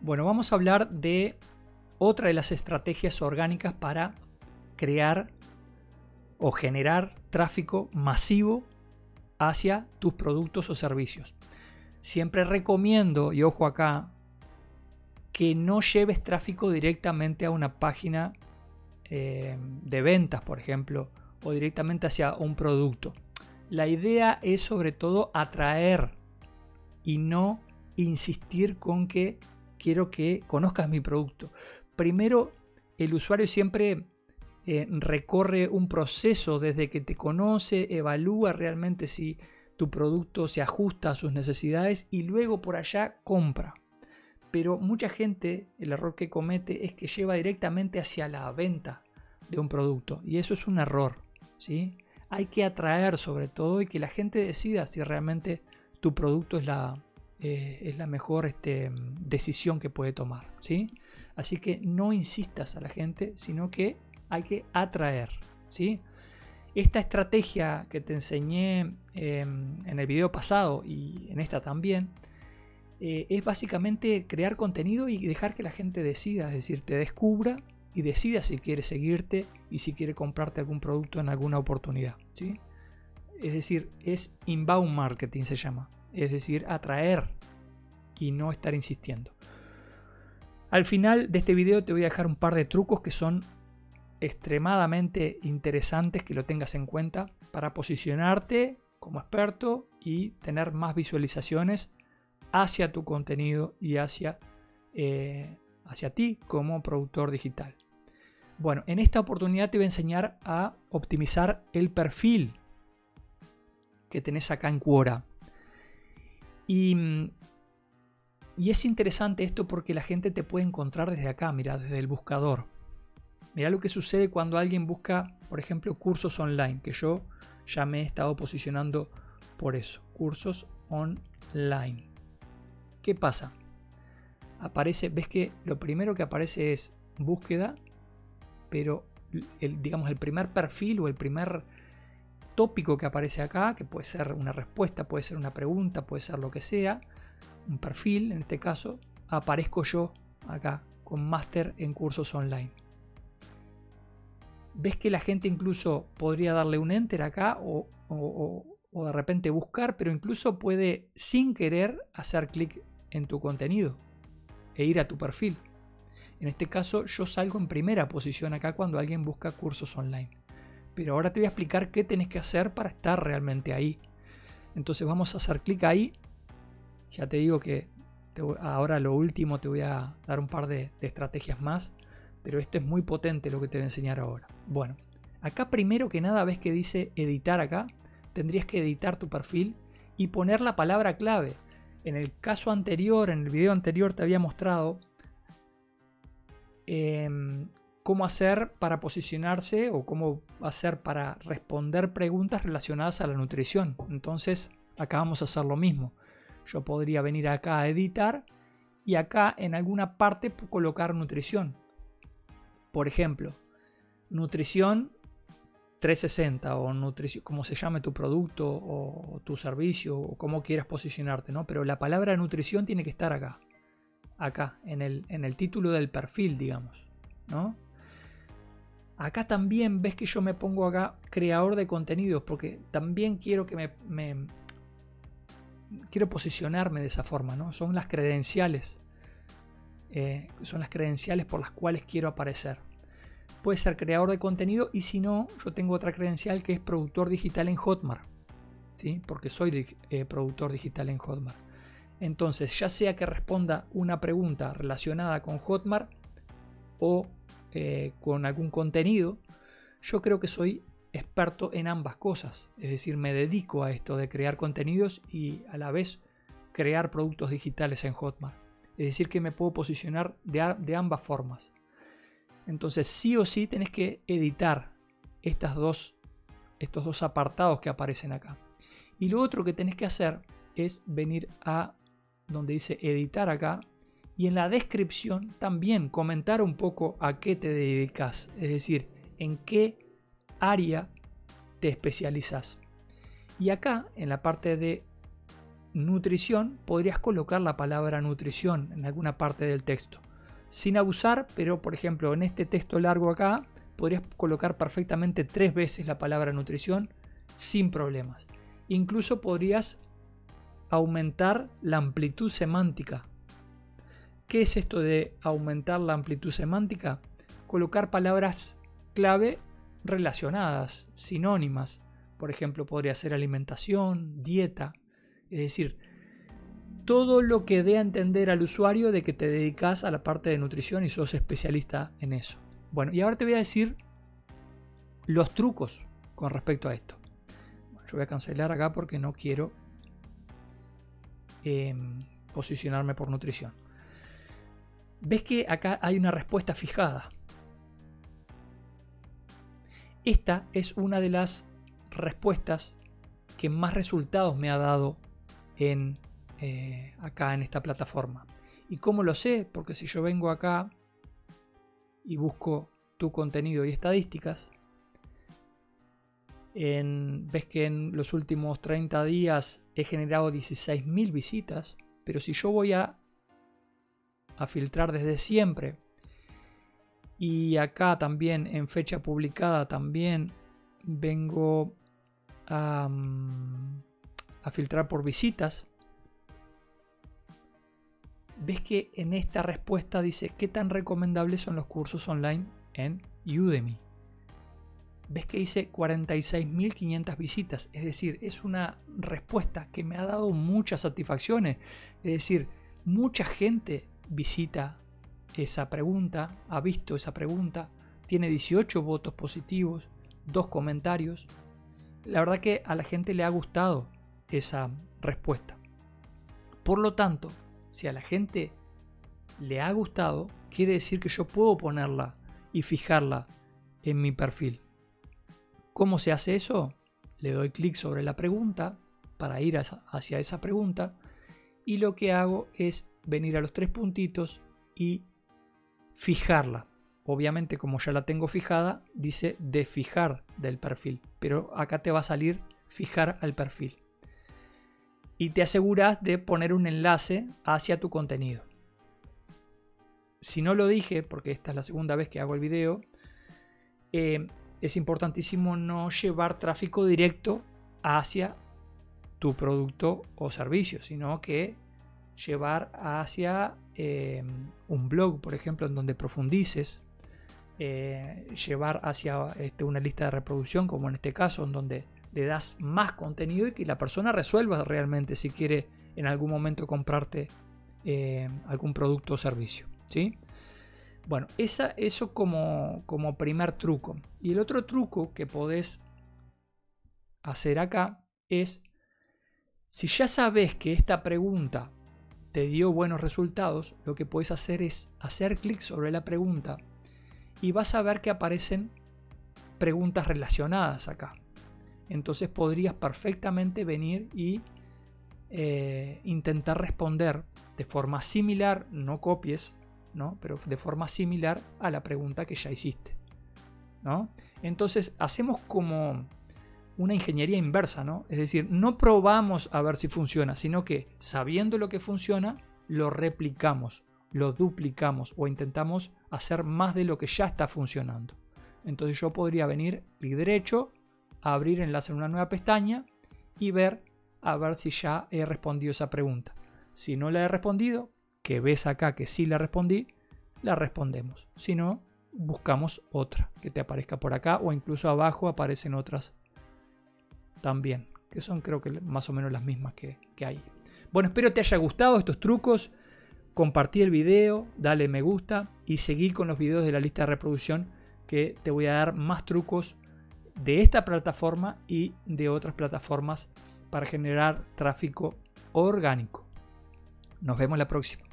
Bueno, vamos a hablar de otra de las estrategias orgánicas para crear o generar tráfico masivo hacia tus productos o servicios. Siempre recomiendo, y ojo acá, que no lleves tráfico directamente a una página eh, de ventas, por ejemplo, o directamente hacia un producto. La idea es sobre todo atraer y no insistir con que quiero que conozcas mi producto. Primero, el usuario siempre eh, recorre un proceso desde que te conoce, evalúa realmente si tu producto se ajusta a sus necesidades y luego por allá compra. Pero mucha gente el error que comete es que lleva directamente hacia la venta de un producto y eso es un error. ¿sí? Hay que atraer sobre todo y que la gente decida si realmente tu producto es la, eh, es la mejor este, decisión que puede tomar. ¿sí? Así que no insistas a la gente, sino que hay que atraer. ¿sí? Esta estrategia que te enseñé em, en el video pasado y en esta también, eh, es básicamente crear contenido y dejar que la gente decida, es decir, te descubra y decida si quiere seguirte y si quiere comprarte algún producto en alguna oportunidad. ¿sí? Es decir, es inbound marketing se llama, es decir, atraer y no estar insistiendo. Al final de este video te voy a dejar un par de trucos que son extremadamente interesantes que lo tengas en cuenta para posicionarte como experto y tener más visualizaciones hacia tu contenido y hacia, eh, hacia ti como productor digital. Bueno, en esta oportunidad te voy a enseñar a optimizar el perfil que tenés acá en Quora. Y, y es interesante esto porque la gente te puede encontrar desde acá, mira, desde el buscador. Mira lo que sucede cuando alguien busca, por ejemplo, cursos online, que yo ya me he estado posicionando por eso, cursos online. ¿Qué pasa? Aparece, ves que lo primero que aparece es búsqueda, pero el, digamos el primer perfil o el primer tópico que aparece acá, que puede ser una respuesta, puede ser una pregunta, puede ser lo que sea, un perfil en este caso, aparezco yo acá con máster en cursos online ves que la gente incluso podría darle un enter acá o, de repente buscar, pero incluso puede sin querer hacer clic en tu contenido e ir a tu perfil. En este caso yo salgo en primera posición acá cuando alguien busca cursos online. Pero ahora te voy a explicar qué tenés que hacer para estar realmente ahí. Entonces vamos a hacer clic ahí. Ya te digo que ahora lo último te voy a dar un par de estrategias más pero esto es muy potente lo que te voy a enseñar ahora. Bueno, acá primero que nada ves que dice editar acá, tendrías que editar tu perfil y poner la palabra clave. En el caso anterior, en el video anterior te había mostrado em, cómo hacer para posicionarse o cómo hacer para responder preguntas relacionadas a la nutrición. Entonces acá vamos a hacer lo mismo. Yo podría venir acá a editar y acá en alguna parte colocar nutrición. Por ejemplo, nutrición 360 o nutrición, como se llame tu producto o tu servicio o como quieras posicionarte, ¿no? Pero la palabra nutrición tiene que estar acá, acá, en el, en el título del perfil, digamos, ¿no? Acá también ves que yo me pongo acá creador de contenidos porque también quiero que me, quiero posicionarme de esa forma, ¿no? Son las credenciales eh, son las credenciales por las cuales quiero aparecer. Puede ser creador de contenido y si no, yo tengo otra credencial que es productor digital en Hotmart. ¿sí? Porque soy eh, productor digital en Hotmart. Entonces, ya sea que responda una pregunta relacionada con Hotmart o eh, con algún contenido, yo creo que soy experto en ambas cosas. Es decir, me dedico a esto de crear contenidos y a la vez crear productos digitales en Hotmart. Es decir, que me puedo posicionar de, ambas formas. Entonces, sí o sí tenés que editar estas dos, estos dos apartados que aparecen acá. Y lo otro que tenés que hacer es venir a donde dice editar acá y en la descripción también comentar un poco a qué te dedicas, es decir, en qué área te especializas. Y acá en la parte de nutrición, podrías colocar la palabra nutrición en alguna parte del texto. Sin abusar, pero por ejemplo en este texto largo acá, podrías colocar perfectamente tres veces la palabra nutrición sin problemas. Incluso podrías aumentar la amplitud semántica. ¿Qué es esto de aumentar la amplitud semántica? Colocar palabras clave relacionadas, sinónimas. Por ejemplo, podría ser alimentación, dieta. Es decir, todo lo que dé a entender al usuario de que te dedicas a la parte de nutrición y sos especialista en eso. Bueno, y ahora te voy a decir los trucos con respecto a esto. Yo voy a cancelar acá porque no quiero em, posicionarme por nutrición. ¿Ves que acá hay una respuesta fijada? Esta es una de las respuestas que más resultados me ha dado en, eh, acá en esta plataforma. ¿Y cómo lo sé? Porque si yo vengo acá y busco tu contenido y estadísticas, ves que en los últimos 30 días he generado 16.000 visitas, pero si yo voy a, a filtrar desde siempre y acá también en fecha publicada también vengo a, mm, a filtrar por visitas. Ves que en esta respuesta dice qué tan recomendables son los cursos online en Udemy. Ves que dice 46.500 visitas, es decir, es una respuesta que me ha dado muchas satisfacciones. Es decir, mucha gente visita esa pregunta, ha visto esa pregunta, tiene 18 votos positivos, dos comentarios. La verdad que a la gente le ha gustado esa respuesta. Por lo tanto, si a la gente le ha gustado, quiere decir que yo puedo ponerla y fijarla en mi perfil. ¿Cómo se hace eso? Le doy clic sobre la pregunta para ir hacia esa pregunta y lo que hago es venir a los tres puntitos y fijarla. Obviamente como ya la tengo fijada, dice de fijar del perfil, pero acá te va a salir fijar al perfil. Y te aseguras de poner un enlace hacia tu contenido. Si no lo dije, porque esta es la segunda vez que hago el video, eh, es importantísimo no llevar tráfico directo hacia tu producto o servicio, sino que llevar hacia eh, un blog, por ejemplo, en donde profundices, eh, llevar hacia este, una lista de reproducción, como en este caso, en donde le das más contenido y que la persona resuelva realmente si quiere en algún momento comprarte eh, algún producto o servicio. ¿sí? Bueno, esa, eso como, como primer truco. Y el otro truco que podés hacer acá es, si ya sabes que esta pregunta te dio buenos resultados, lo que puedes hacer es hacer clic sobre la pregunta y vas a ver que aparecen preguntas relacionadas acá. Entonces podrías perfectamente venir y eh, intentar responder de forma similar, no copies, ¿no? pero de forma similar a la pregunta que ya hiciste. ¿no? Entonces hacemos como una ingeniería inversa, ¿no? Es decir, no probamos a ver si funciona, sino que sabiendo lo que funciona, lo replicamos, lo duplicamos o intentamos hacer más de lo que ya está funcionando. Entonces yo podría venir clic derecho, abrir enlace en una nueva pestaña y ver a ver si ya he respondido esa pregunta. Si no la he respondido, que ves acá que sí la respondí, la respondemos. Si no, buscamos otra que te aparezca por acá o incluso abajo aparecen otras también, que son creo que más o menos las mismas que, hay. Bueno, espero te haya gustado estos trucos. Compartí el video, dale me gusta y seguí con los videos de la lista de reproducción que te voy a dar más trucos de esta plataforma y de otras plataformas para generar tráfico orgánico. Nos vemos la próxima.